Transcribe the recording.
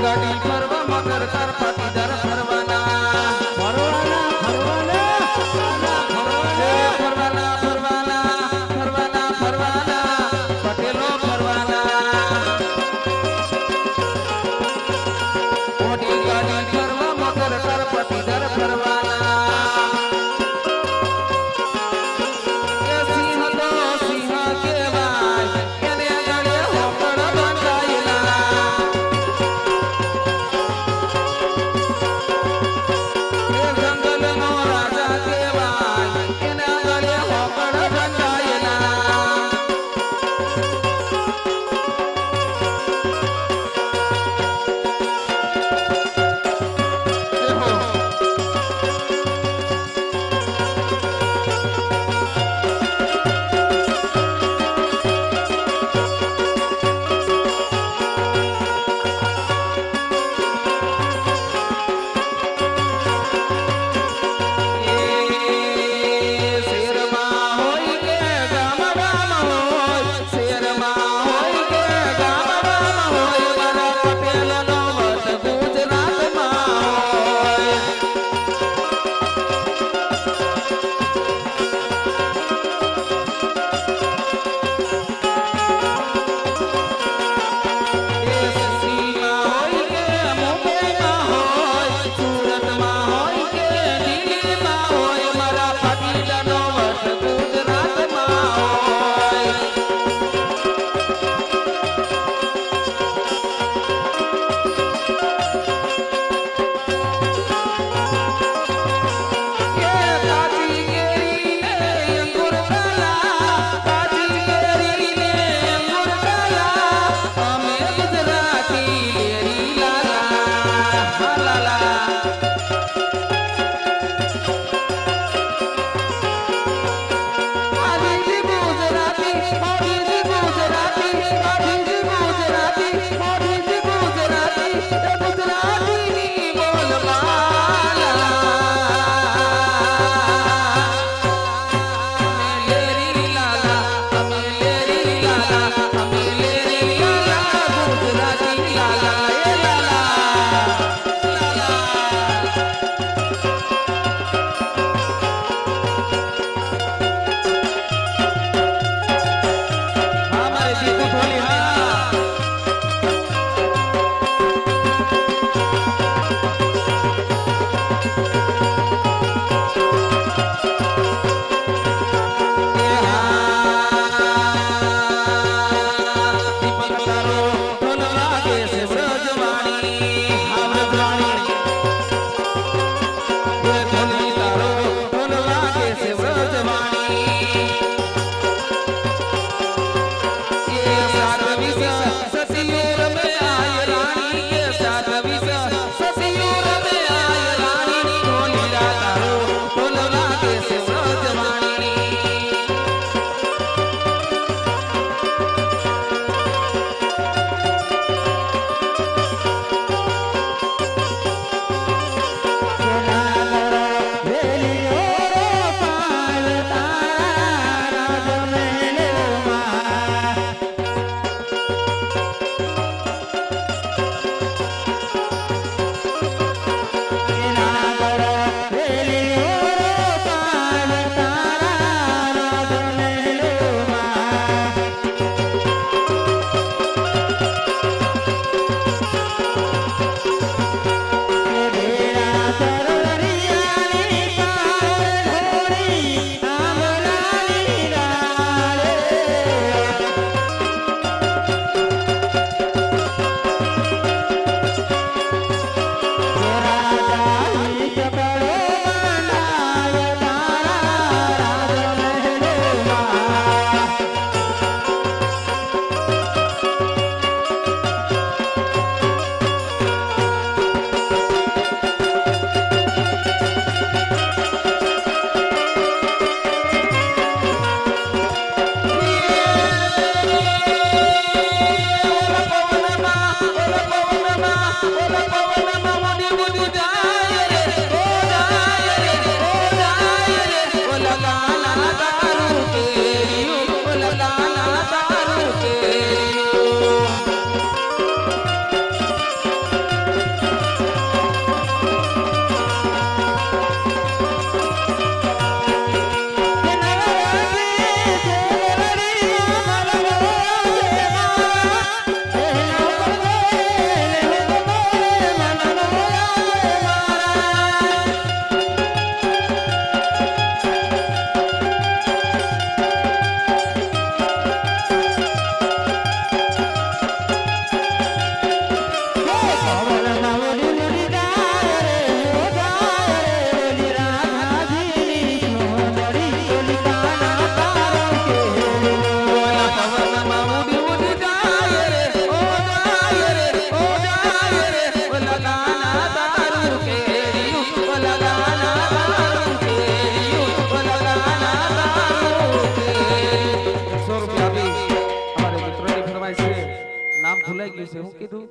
गड़ी पर्व मकर कर છે હું કીધું